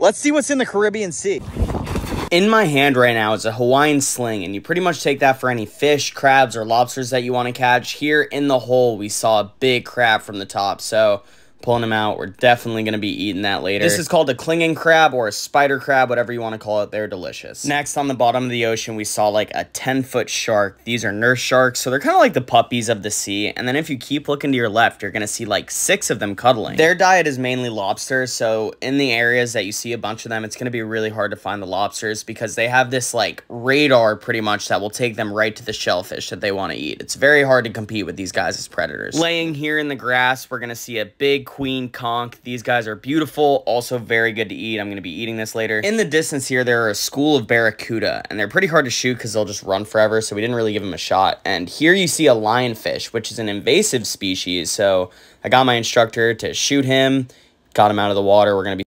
Let's see what's in the Caribbean Sea. In my hand right now is a Hawaiian sling, and you pretty much take that for any fish, crabs, or lobsters that you want to catch. Here in the hole, we saw a big crab from the top, so pulling them out. We're definitely going to be eating that later. This is called a clinging crab or a spider crab, whatever you want to call it. They're delicious. Next, on the bottom of the ocean, we saw like a 10-foot shark. These are nurse sharks, so they're kind of like the puppies of the sea. And then if you keep looking to your left, you're going to see like six of them cuddling. Their diet is mainly lobsters, so in the areas that you see a bunch of them, it's going to be really hard to find the lobsters because they have this like radar pretty much that will take them right to the shellfish that they want to eat. It's very hard to compete with these guys as predators. Laying here in the grass, we're going to see a big queen conch. These guys are beautiful, also very good to eat. I'm going to be eating this later. In the distance here, there are a school of barracuda, and they're pretty hard to shoot because they'll just run forever, so we didn't really give them a shot. And here you see a lionfish, which is an invasive species, so I got my instructor to shoot him, got him out of the water. We're going to be